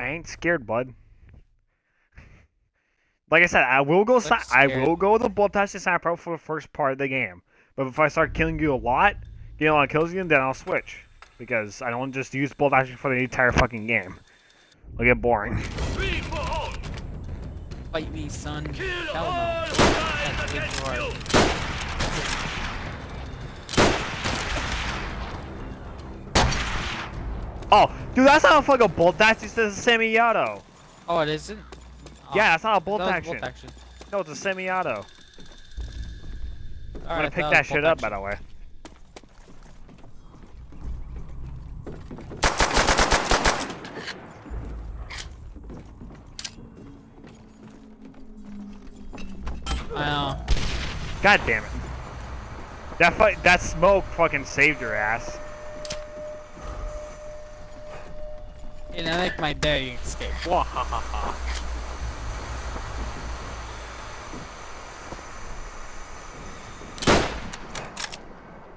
I ain't scared, bud. Like I said, I will go. Si- I will go with the bolt action sniper for the first part of the game. But if I start killing you a lot, getting a lot of kills again, then I'll switch because I don't just use bolt action for the entire fucking game. It'll get boring. Fight me, son. Hell no. That's way too hard. Oh, dude, that's not a fucking bolt action. It's a semi-auto. Oh, it isn't? Oh, Yeah, that's not a bolt action. bolt action. No, it's a semi-auto. I'm gonna Alright, pick was that shit up, by the way. I know. God damn it. That that smoke fucking saved your ass. And I like my daring escape. Wahahaha.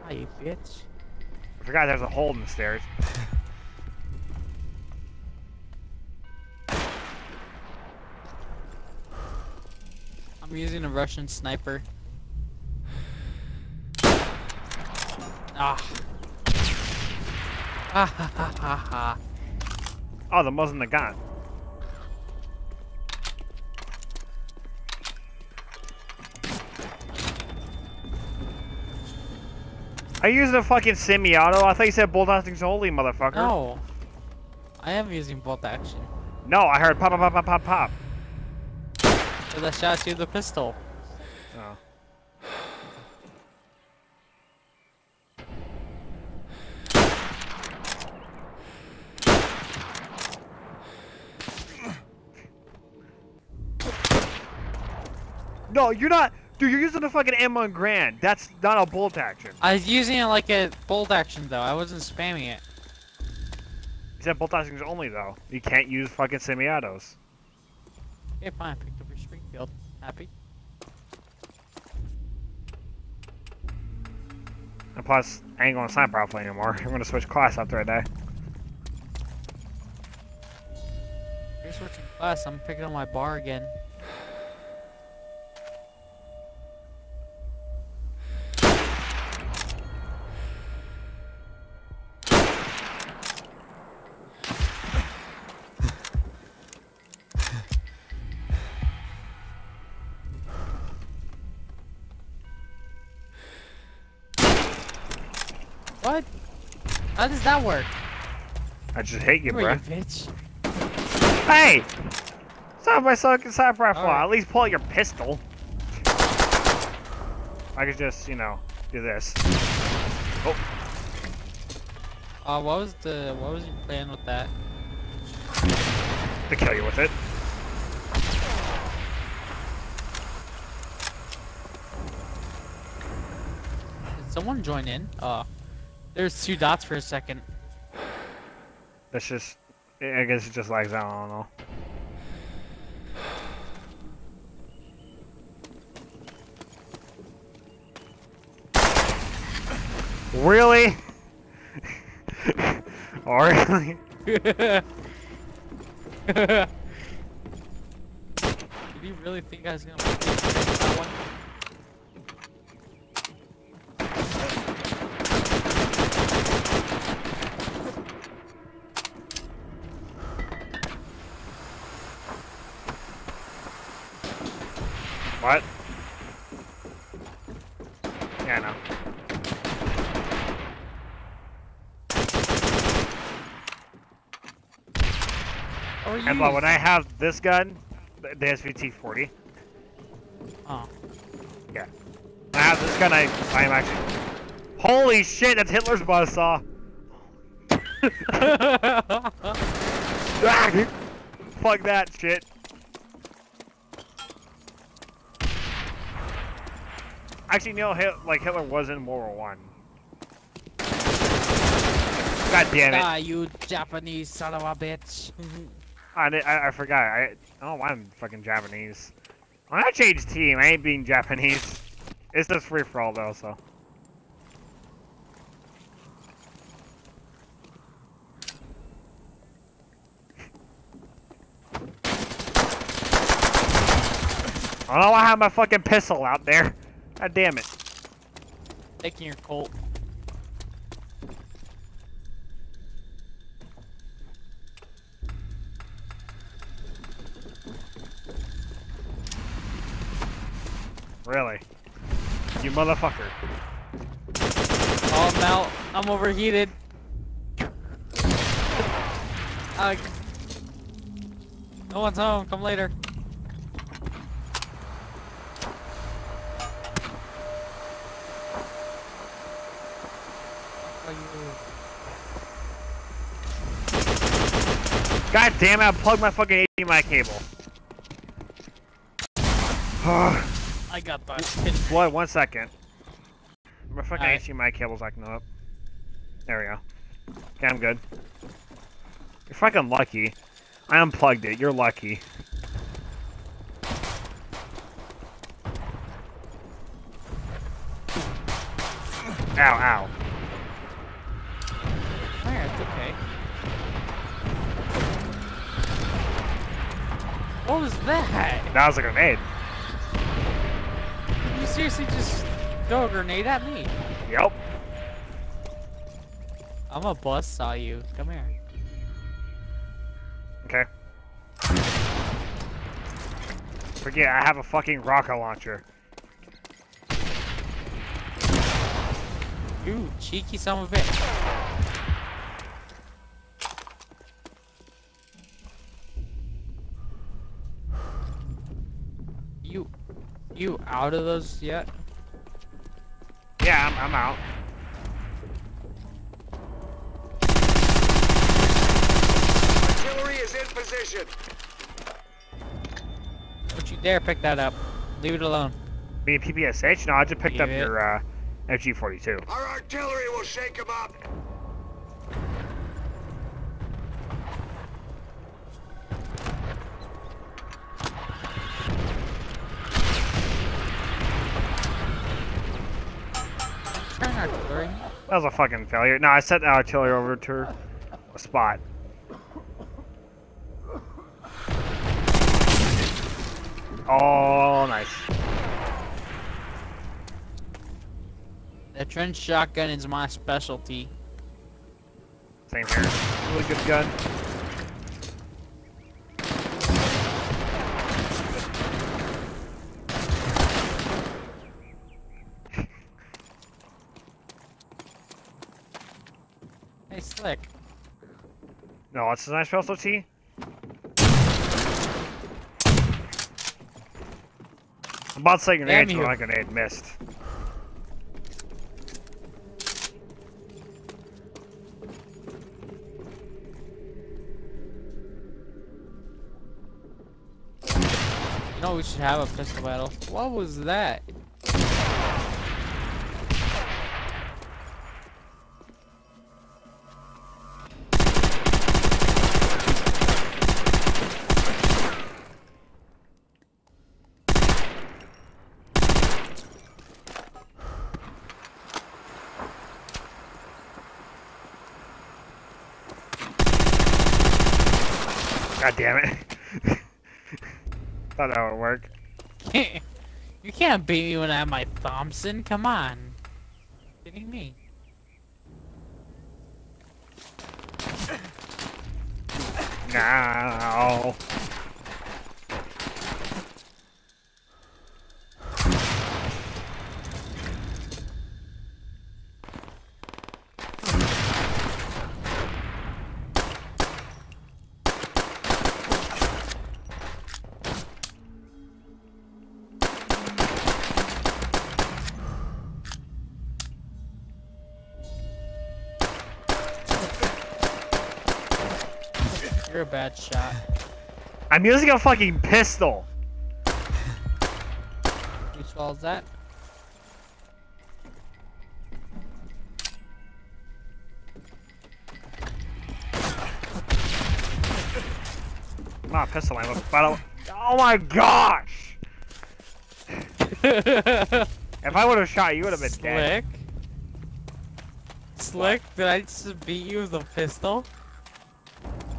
Ah, you bitch. I forgot there's a hole in the stairs. I'm using a Russian sniper. Ah. Ah ha ha ha ha. Oh, the in the gun. Are you using a fucking semi-auto? I thought you said bolt action's only, motherfucker. No. I am using bolt action. No, I heard pop, pop, pop, pop, pop, pop. So that shot you the pistol. Oh. No, you're not. Dude, you're using the fucking M1 Garand. That's not a bolt action. I was using it like a bolt action though. I wasn't spamming it. You said bolt actions only, though. You can't use fucking semi-autos. Okay, fine. Picked up your Springfield. Happy? And plus, I ain't going to sniper rifle anymore. I'm going to switch class after I die. You're switching class. I'm picking up my bar again. How does that work? I just hate you, Come bruh. you bitch. Hey! Stop my fucking sniper rifle. Alright. At least pull out your pistol. I could just, you know, do this. Oh, Uh, what was the what was your plan with that? to kill you with it. Did someone join in? Uh, there's two dots for a second. That's just, I guess it just lags out. I don't know. Really? Oh, really? Did you really think I was gonna make that one? What? Yeah, I know. And but when I have this gun, the the SVT-40, Oh. yeah. When I have this gun, I, I am actually... Holy shit, that's Hitler's buzzsaw! Ah! Fuck that shit. Actually, no. Hitler, like Hitler was in World War One. God damn it! Ah, you Japanese son of a bitch. I, I, I forgot. I, I don't want fucking Japanese. When I change team, I ain't being Japanese. It's just free for all though, so. I don't know why I have my fucking pistol out there. God damn it. Taking your Colt. Really? You motherfucker. Oh, I'm out. I'm overheated. Uh, no one's home. Come later. God damn it, I plugged my fucking HDMI cable. I got that. Blood, one second. My fucking Alright. HDMI cable's acting up. There we go. Okay, I'm good. You're fucking lucky. I unplugged it. You're lucky. Ow, ow. What was that? That was a grenade. You seriously just throw a grenade at me? Yep. I'm a bus saw you. Come here. Okay. Forget, I have a fucking rocket launcher. You cheeky son of a bitch. You, you out of those yet? Yeah, I'm, I'm out. Artillery is in position. Don't you dare pick that up. Leave it alone. Being PPSH? No, I just picked up Yeah. your uh, FG42. Our artillery will shake them up. That was a fucking failure. No, I sent the artillery over to a spot. Oh, nice. The trench shotgun is my specialty. Same here. Really good gun. Hey, Slick. No, it's a nice specialty. I'm about to say grenade, Damn but my grenade missed. Know we should have a pistol battle. What was that? God damn it. Thought that would work. you can't beat me when I have my Thompson. Come on. kidding me? No. I'm using a fucking pistol. Whose fault is that? Not a pistol, I'm a battle. Oh my gosh! If I would have shot you, would have been dead. Slick? Slick, did I just beat you with a pistol?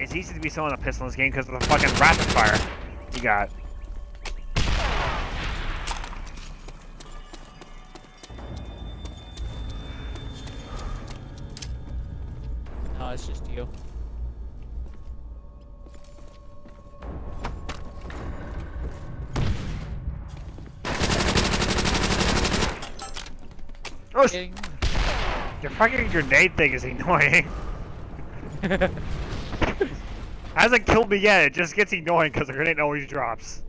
It's easy to be someone a pistol in this game because of the fucking rapid fire you got. No, it's just you. Oh, your fucking grenade thing is annoying. Hasn't killed me yet. It just gets annoying because the grenade always drops.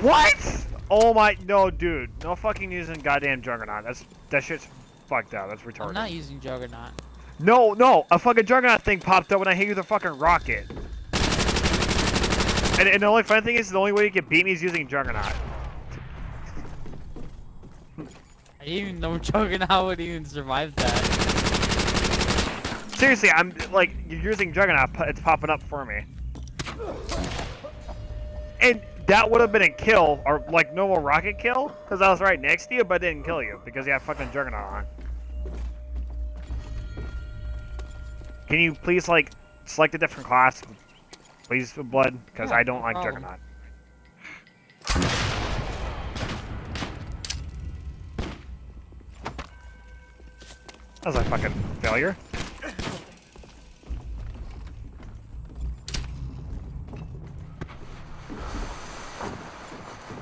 What? Oh my no, dude! No fucking using goddamn Juggernaut. That's that shit's fucked up. That's retarded. I'm not using Juggernaut. No, no, a fucking Juggernaut thing popped up when I hit you with a fucking rocket. And, and the only funny thing is, the only way you can beat me is using Juggernaut. I didn't even know Juggernaut would even survive that. Seriously, I'm like you're using Juggernaut. It's popping up for me. And that would have been a kill, or like normal rocket kill, because I was right next to you, but didn't kill you because you have fucking Juggernaut on. Can you please like select a different class, please, Blood? Because Yeah, I don't no like problem. Juggernaut. That was a fucking failure.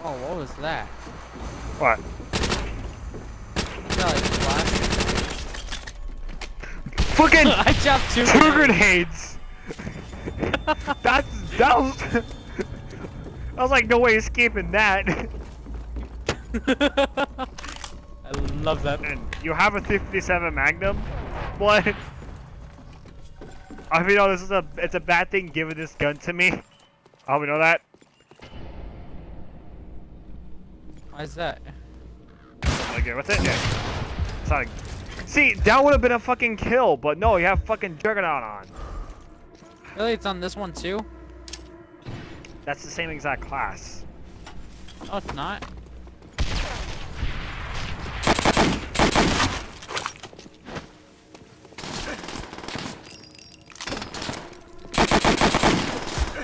Oh, what was that? What? No, it's. Fucking I dropped two. two grenades. That's that was. I was like, no way escaping that. I love that. And you have a 57 Magnum? What? I mean, oh, this is a it's a bad thing giving this gun to me. Oh, we know that. Why is that? Like, what's it? Yeah. It's not a- See, that would have been a fucking kill, but no, you have fucking Juggernaut on. Really, it's on this one too? That's the same exact class. Oh, it's not.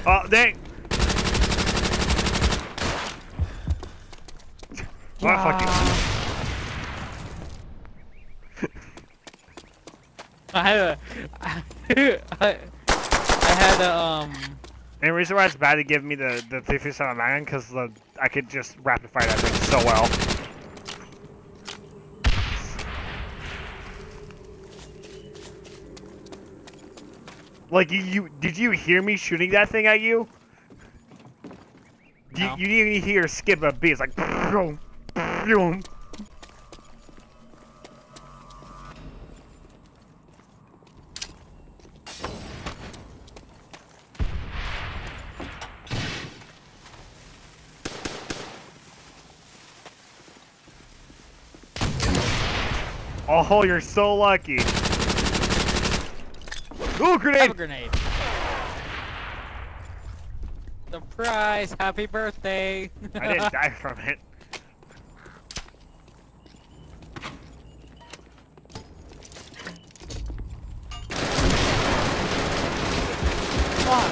Oh, dang! What fucking? I a, I, I had a, um, And the reason why it's bad to give me the the 357 Magnum because the I could just rapid fire that thing so well. Like you, you did you hear me shooting that thing at you? You, No. you didn't even hear skip a beat. It's like boom, boom. Oh, you're so lucky. Ooh, have a grenade! grenade. Surprise! Happy birthday! I didn't die from it. Fuck.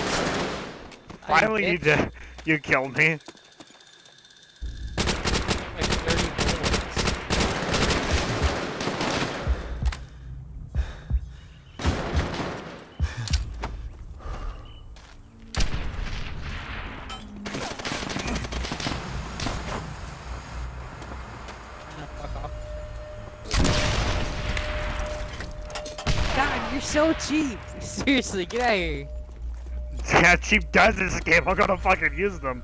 Finally, you did. You killed me. Like 30 bullets. Nah, fuck off. God, you're so cheap! Seriously, get out of here! Yeah, cheap does this game. I'm gonna fucking use them.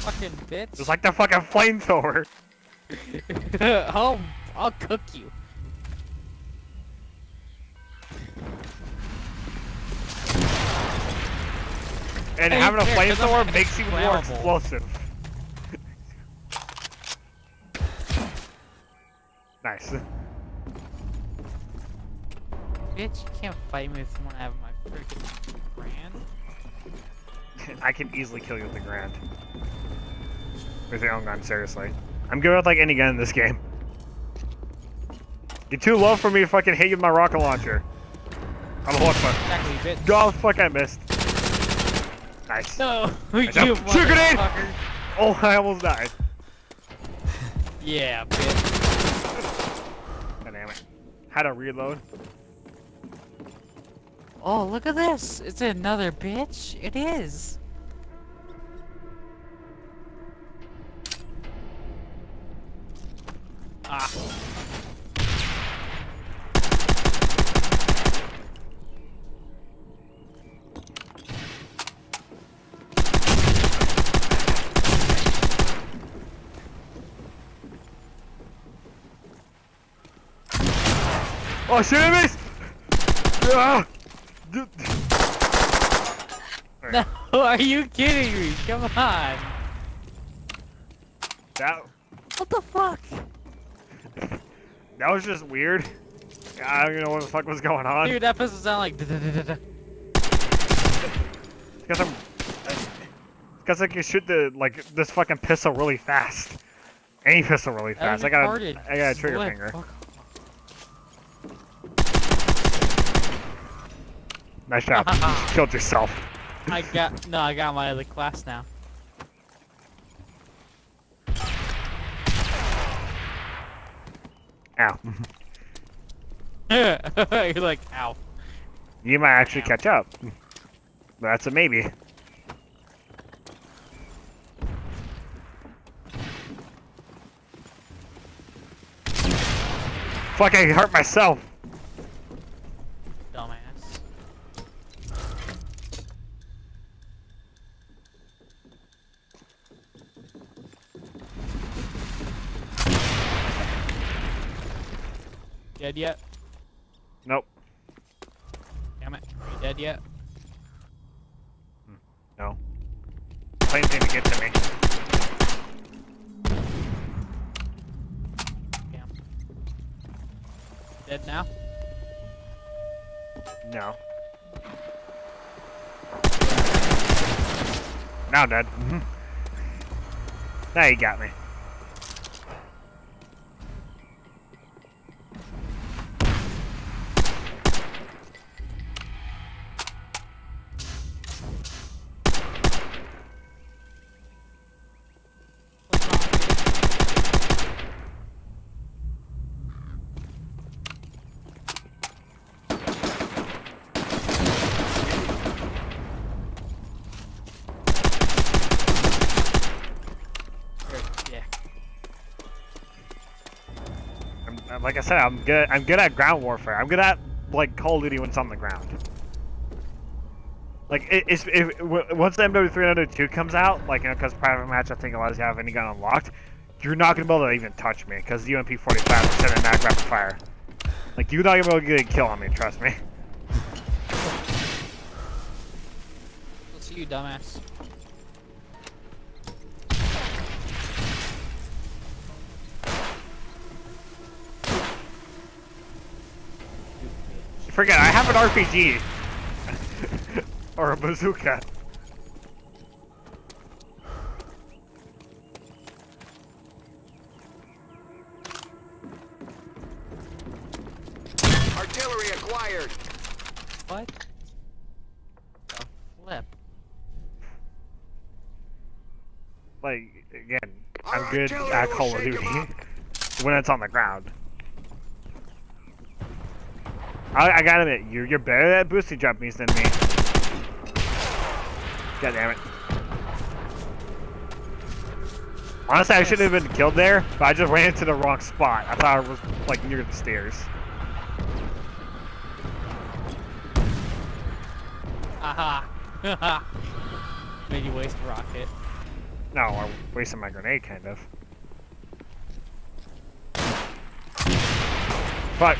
Fucking bitch. It's like the fucking flamethrower. I'll, I'll cook you. And having a here, 'cause I'm flamethrower makes you more explosive. nice. Bitch, you can't fight me if you want to have my freaking brand. I can easily kill you with the Garand. With your own gun, seriously. I'm good with like any gun in this game. You're too low for me to fucking hit you with my rocket launcher. I'm a horse Exactly, bitch. Oh fuck! I missed. Nice. No, you. Sugar grenade! Oh, I almost died. Yeah, bitch. God damn it. How to reload? Oh, look at this. It's another bitch. It is. Ah. Oh! I missed. Ah! No, are you kidding me? Come on. That What the fuck? that was just weird. I don't even know what the fuck was going on. Dude, that pistol sound like. Because I'm. Because I can shoot the like this fucking pistol really fast. Any pistol really fast. I got retarded. a, I got a trigger finger. Fuck. Nice job. You killed yourself. I got no, I got my other class now. Ow. You're like, ow. You might actually Ow. catch up. That's a maybe. Fuck, I hurt myself. Dumbass. Dead yet? Nope. Damn it. Are you dead yet? Hmm. No. Plane's gonna get to me. Damn. Dead now? No. Now dead. now you got me. Like I said, I'm good. I'm good at ground warfare. I'm good at like Call of Duty when it's on the ground. Like it, it's if once the MW302 comes out, like you know, because private match I think allows you have any gun unlocked, you're not gonna be able to even touch me because the UMP45 is sending mag rapid fire. Like you're not gonna be able to get a kill on me. Trust me. Let's see you, dumbass. Forget, I have an RPG or a bazooka. Artillery acquired. What? The flip. Like again, I'm good at Call of shake Duty 'em up. when it's on the ground. I, I gotta admit, you're you're better at boosting jumpies than me. God damn it. Honestly, I shouldn't have been killed there, but I just ran into the wrong spot. I thought I was like near the stairs. Aha. Made you waste a rocket. No, I'm wasting my grenade, kind of. Fuck.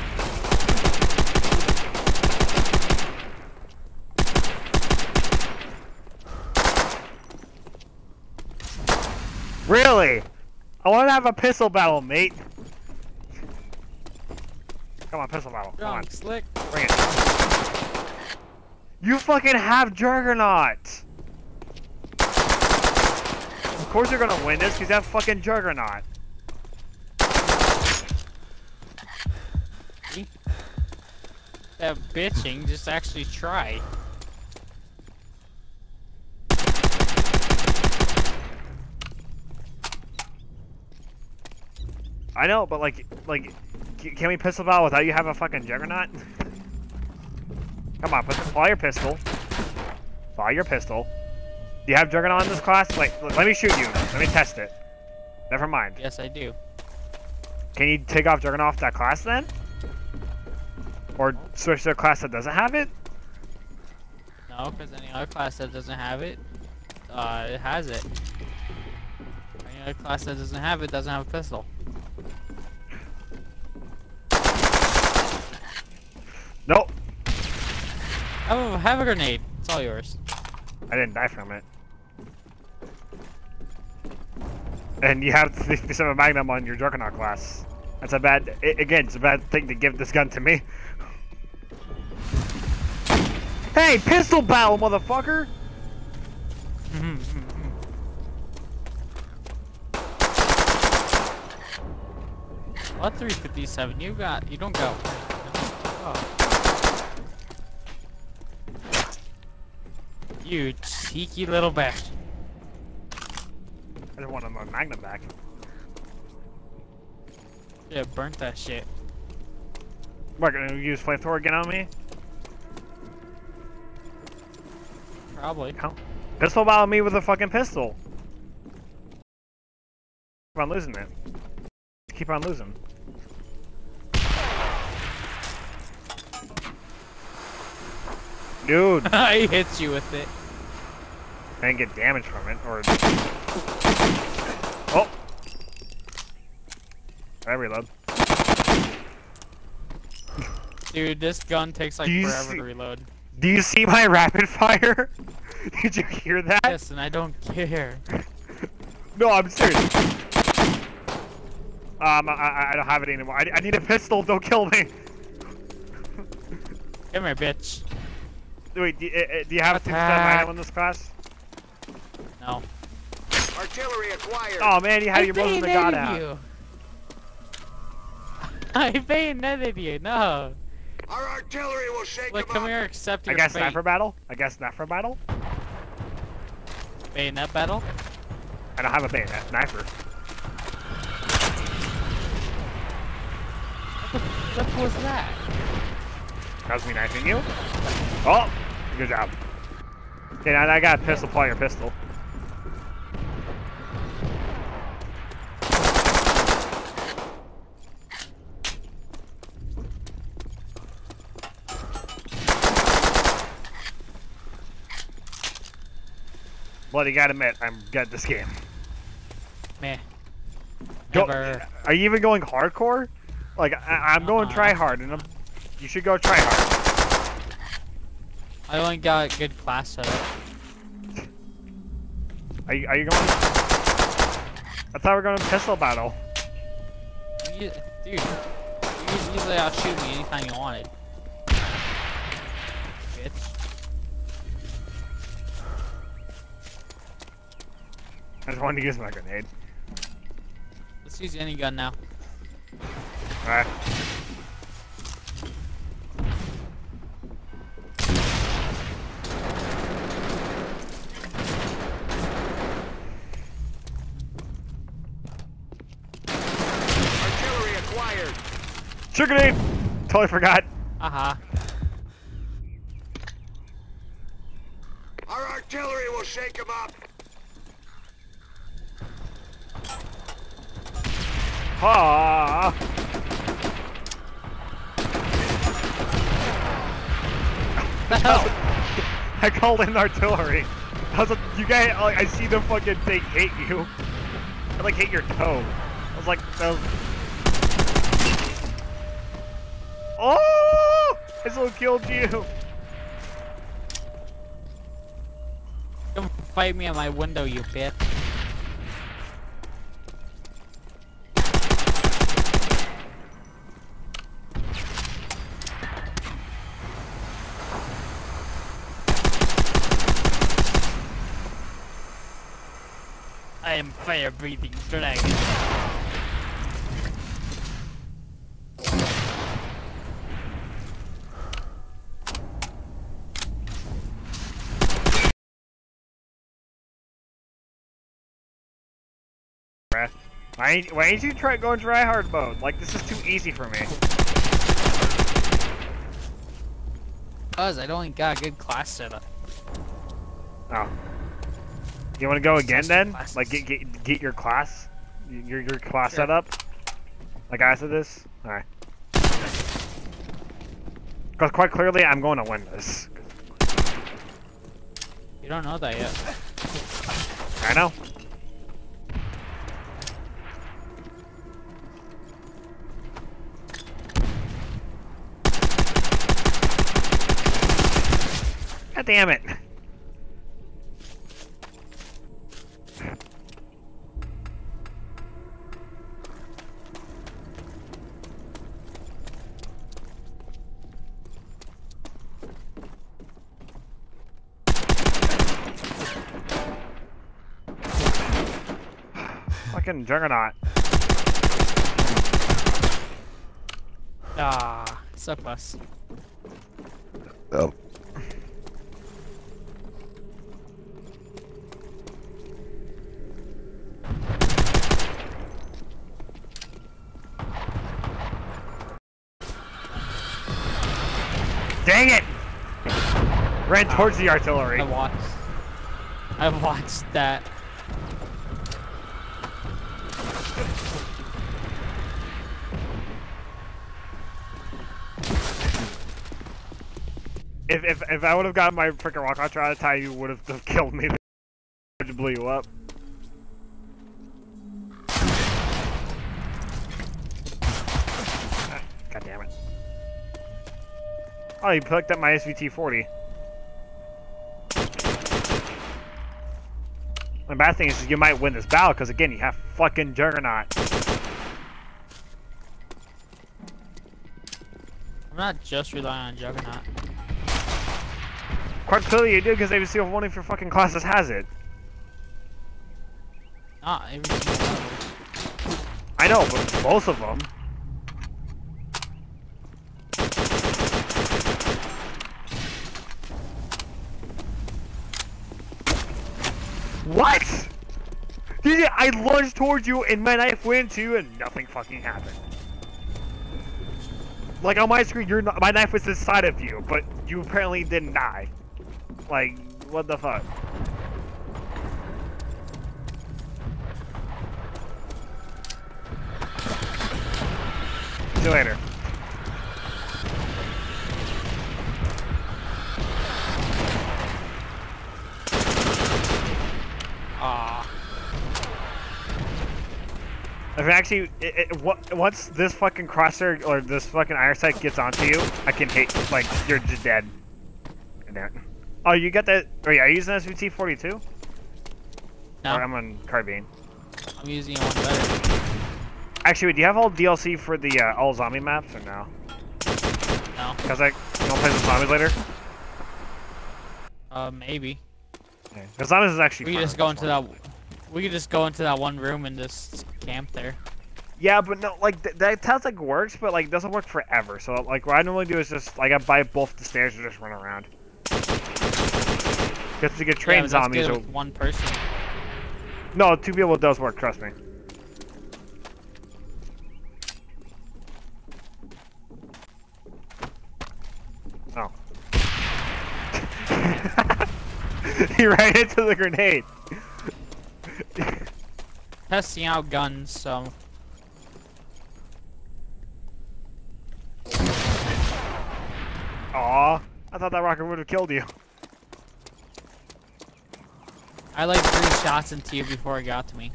Really? I want to have a pistol battle, mate. Come on, pistol battle. Come on, slick. bring it. You fucking have Juggernaut! Of course you're gonna win this, because you have fucking Juggernaut. That bitching. Just actually try. I know, but like, like, can we pistol battle without you have a fucking juggernaut? Come on, put fly your pistol. Fire your pistol. Do you have juggernaut in this class? Like, l- let me shoot you. Let me test it. Never mind. Yes, I do. Can you take off juggernaut off that class then? Or switch to a class that doesn't have it? No, because any other class that doesn't have it, uh, it has it. Any other class that doesn't have it doesn't have a pistol. Nope. Have a, have a grenade. It's all yours. I didn't die from it. And you have 57 Magnum on your Juggernaut class. That's a bad. i again, it's a bad thing to give this gun to me. Hey, pistol battle, motherfucker! what 357? You got. You don't go. Oh. You cheeky little bitch. I just want my Magnum back. Yeah, burnt that shit. What, gonna use flamethrower again on me? Probably. How? Pistol battle me with a fucking pistol. Keep on losing it. Keep on losing. Dude, I hit you with it. I didn't get damage from it, or... Oh! I reload. Dude, this gun takes like forever see- to reload. Do you see my rapid fire? Did you hear that? Yes, and I don't care. No, I'm serious. Um, I, I, I don't have it anymore. I, I need a pistol, don't kill me! Come here, bitch. Wait, do, uh, do you have 2% Attack. Magnum in this class? No. Artillery acquired. Oh man, you had I your Muslim the God bayoneted out. you. I bayoneted you. No. Our artillery will shake Look, them come up. here, accept I guess fate. for battle? I guess not for battle? Bayonet battle? I don't have a bayonet. Sniper. What the was that? That was me knifing you. Oh! Good job. Okay, now I got a pistol. Pull your pistol. Bloody gotta admit, I'm good at this game. Meh. Never. are you even going hardcore? Like, I, I'm going Uh-uh. try hard, and I'm, you should go try hard. I only got a good class setup. Are you, are you going? I thought we were going to pistol battle. You, dude, you could easily outshoot me anytime you wanted. I just wanted to use my grenade. Let's use any gun now. Alright. Artillery acquired. Sure grenade! Totally forgot. Aha. Our artillery will shake them up. The hell? I called in artillery. I was like, you guys, like, I see the fucking thing hit you. I like hit your toe. I was like, was... Oh! I still killed you. Don't fight me at my window, you bitch. everything's dragon. Why, don't you try going dry hard mode? Like this is too easy for me. Cause I don't got a good class setup. Oh. You want to go again then? classes. Like get get get your class, your your class Sure. set up. Like I said this. All right. Because quite clearly, I'm going to win this. You don't know that yet. I know. God damn it. Fucking juggernaut. Ah, so close. Oh. Dang it! Ran towards the artillery. I watched. I watched that. If, if, if I would have gotten my freaking rocket launcher out of time, you would have killed me. to blew you up. Ah, God damn it. Oh, you picked up my SVT-40. The bad thing is you might win this battle, because again, you have fucking Juggernaut. I'm not just relying on Juggernaut. Quite clearly you do, because ABC of one of your fucking classes has it. Not every single level. I know, but both of them. What? Did you, I lunged towards you and my knife went into you and nothing fucking happened. Like on my screen, your my knife was inside of you, but you apparently didn't die. Like, what the fuck? See you later. Ah, If actually, it, it, once this fucking crosser or this fucking iron sight gets onto you, I can hate, like, you're just dead. Damn. Oh, you got that? Oh yeah, are you using SVT 42? no, Or I'm on carbine. I'm using one better. Actually, do you have all DLC for the uh, all zombie maps or no? No, Cause I, you wanna play some zombies later? uh, maybe. Cause zombies is actually. We could just go into that. We could just go into that one room and just camp there. Yeah, but no, like th that sounds like works, but like doesn't work forever. So like what I normally do is just like I buy both the stairs and just run around. Because to get trained that's zombies, good one person. no, two people does work. Trust me. Oh. he ran into the grenade. Testing out guns, so Aw, I thought that rocket would have killed you. I like three shots into you before it got to me.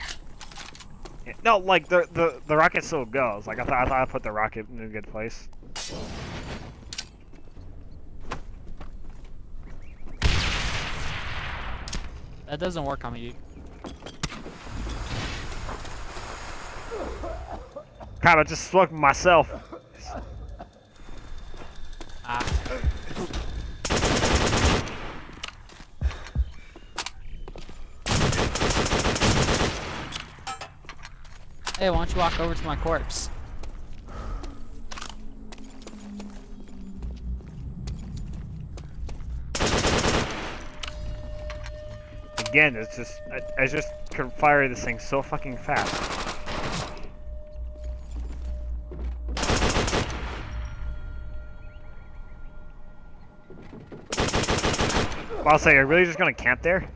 No, like the the the rocket still goes. Like I thought, I thought I put the rocket in a good place. That doesn't work on me, dude. Crap, I just slugged myself. Ah, Hey, why don't you walk over to my corpse? Again, it's just, I, I just can fire this thing so fucking fast. Well, I'll say, are you really just gonna camp there?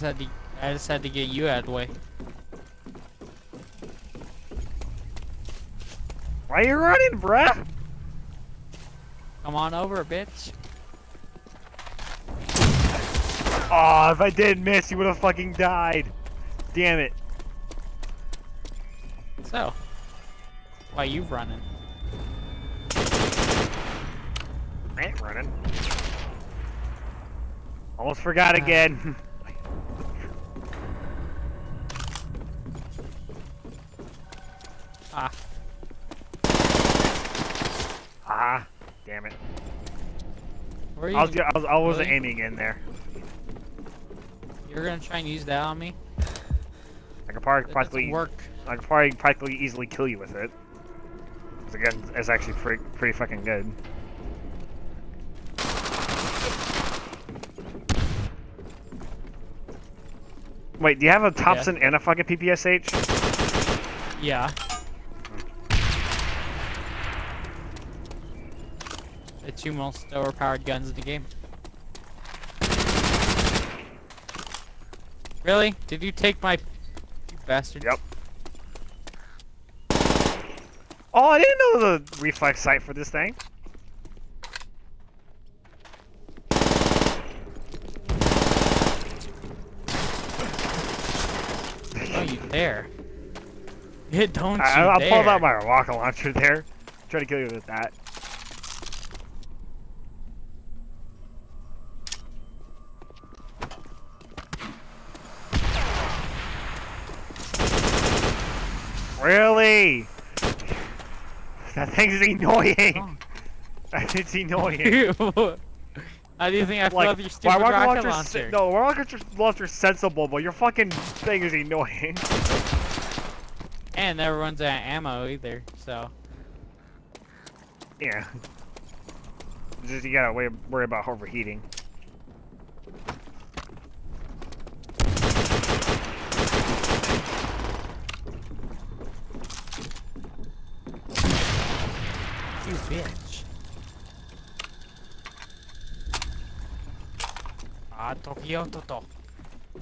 Just had to. I just had to get you out of the way. Why are you running, bruh? Come on over, bitch. Oh, if I didn't miss, you would have fucking died. Damn it. So, why are you running? I ain't running. Almost forgot again. Ah, ah, damn it. Where? I was, I was, I wasn't really? aiming in there. You're gonna try and use that on me? I could probably That practically, work. I could probably practically easily kill you with it. 'Cause again, it's actually pretty, pretty fucking good. Wait, do you have a Thompson and a fucking PPSH? Yeah. Two most overpowered guns in the game. Really? Did you take my... You bastard. Yep. Oh, I didn't know the reflex sight for this thing. Don't you dare. Yeah, don't I, you I dare. pulled out my rocket launcher there. Try to kill you with that. Really? That thing's annoying. Oh. It's annoying. How do think I like, about your stupid rocket launcher? se- no, rocket launcher's sensible, but your fucking thing is annoying. And never runs out of ammo either, so. Yeah. Just you gotta worry about overheating. You bitch. Ah, Tokyo Toto.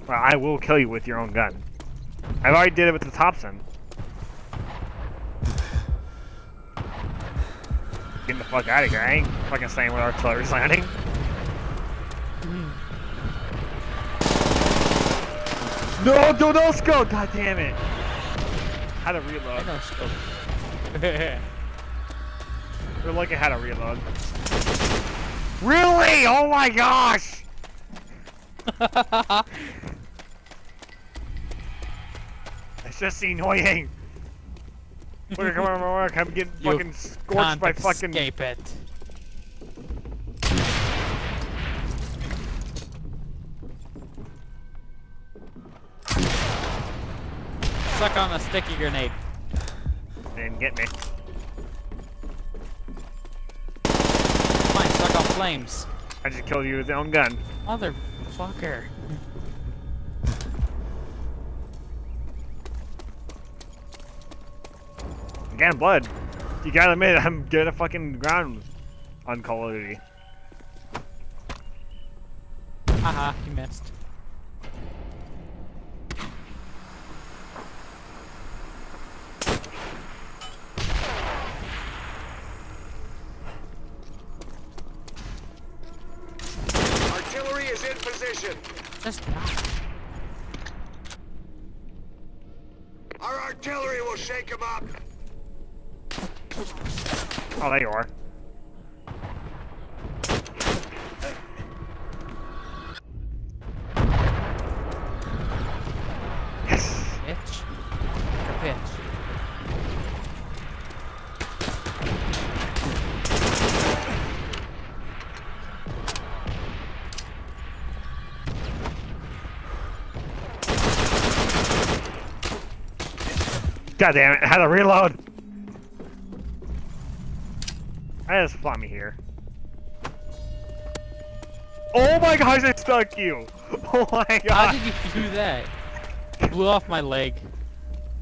Well, I will kill you with your own gun. I've already did it with the Thompson. Get the fuck out of here. I ain't fucking staying with artillery's landing. No, no, no, scope! God damn it. How to I reload. know scope. We're looking how to reload. Really? Oh my gosh! It's just annoying. Look, come on, come on, I'm getting You fucking scorched by fucking. escape it. Suck on a sticky grenade. Didn't get me. Fine, suck on flames. I just killed you with your own gun. Motherfucker. Again, blood. You gotta admit, I'm good at fucking ground on Call of Duty. Haha, you missed. Artillery is in position. Just die. Our artillery will shake them up. Oh, there you are. Yes. bitch. You're a bitch. God damn it! How to reload? I just fly me here. Oh my gosh! I stuck you. Oh my god! How did you do that? Blew off my leg.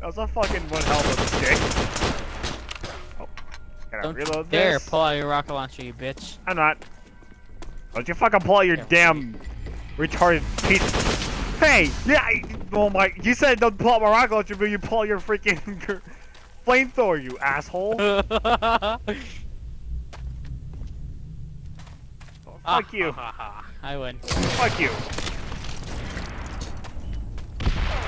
That was a fucking one hell of a stick. Oh. Gotta Don't reload this. There, pull out your rocket launcher, you bitch. I'm not. Don't you fucking pull out your Yeah. damn retarded piece. Hey, yeah, I- oh my, you said don't pull out my rocket launcher, but you pull your freaking flamethrower, you asshole. Oh, fuck you. I win. Fuck you.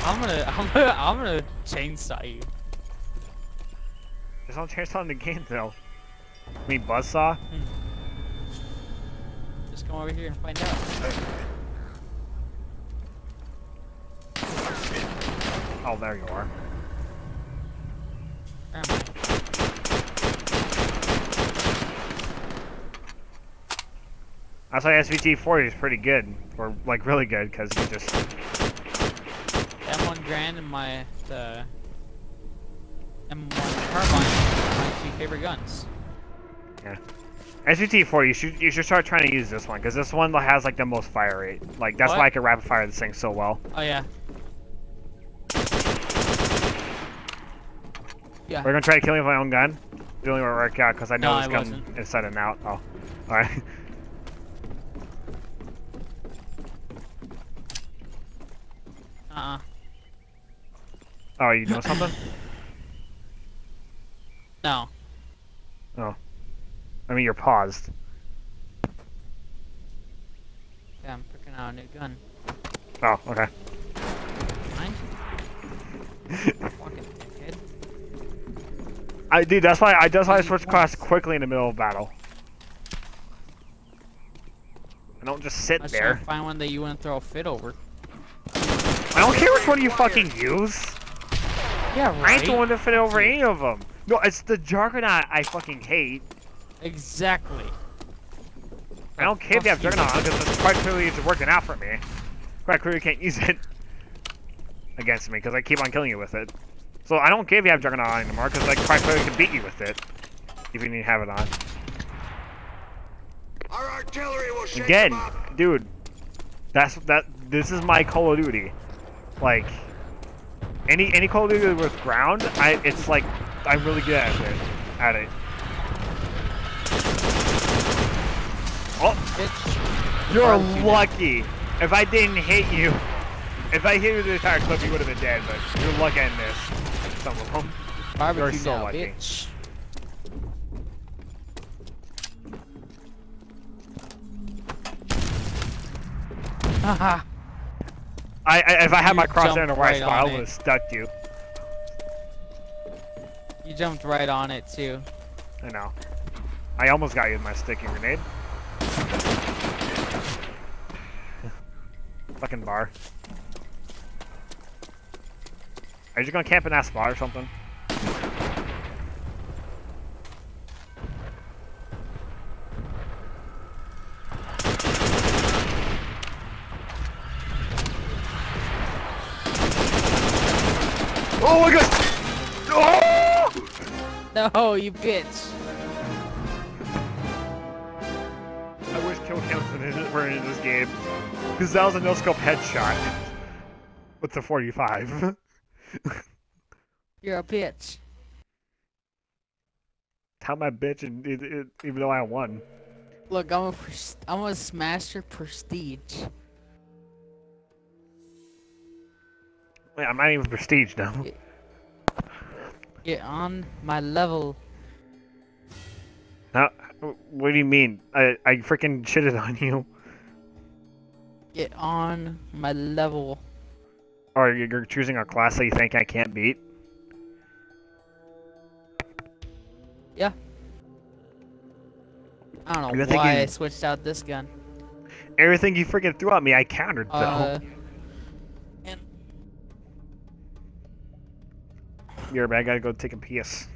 I'm gonna, I'm gonna, I'm gonna chainsaw you. There's no chance in the game though. I mean, buzzsaw? Hmm. Just come over here and find out. Uh, Oh, there you are. I? That's why SVT 40 is pretty good. Or, like, really good, because you just. M1 Garand and my the M1 Carbine, are my two favorite guns. Yeah. SVT 40, you should, you should start trying to use this one, because this one has, like, the most fire rate. Like, that's What? why I can rapid fire this thing so well. Oh yeah. Yeah. We're gonna try to kill me with my own gun. It only won't work out, because I know No, this gun wasn't. inside and out. Oh. Alright. Uh-uh. Oh, you know something? No. Oh. I mean, you're paused. Yeah, I'm picking out a new gun. Oh, okay. Mine? Fucking dickhead. I dude, that's why I that's why I switch class quickly in the middle of battle. I don't just sit Let's there. find one that you wouldn't throw a fit over. I don't care which one you fucking use. Yeah, right. I ain't the one to fit over any of them. No, it's the Juggernaut I fucking hate. Exactly. I don't care if you have. Juggernaut because it's quite clearly it's working out for me. Quite clearly can't use it against me because I keep on killing you with it. So I don't care if you have Juggernaut on anymore because I probably clearly can beat you with it if you didn't have it on. Our artillery will shake Again, dude, that's that. This is my Call of Duty. Like any any Call of Duty with ground, I it's like I'm really good at it. At it. Oh, Bitch. you're lucky. If I didn't hit you, if I hit you the entire clip, you would have been dead. But you're lucky I missed some of them. Barbecue so now, lucky. bitch. Haha. I, I if I had You my crosshair in the right right spot, I would have stuck you. you jumped right on it too. I know. I almost got you with my sticky grenade. Fucking bar. Are you just gonna camp in that spot or something? Oh my god! Oh! No, you bitch. I wish kill cams were in- were in this game. Because that was a no-scope headshot. With the 45. You're a bitch. Tell my bitch, and it, it, even though I won. Look, I'm a I'm a smash your prestige. Wait, I'm not even prestige now. Get on my level. Now, what do you mean? I, I freaking shitted on you. Get on my level. Or you're choosing a class that you think I can't beat? Yeah. I don't know You're why I switched out this gun. Everything you freaking threw at me, I countered, though. Uh, and You're bad, I gotta go take a piss.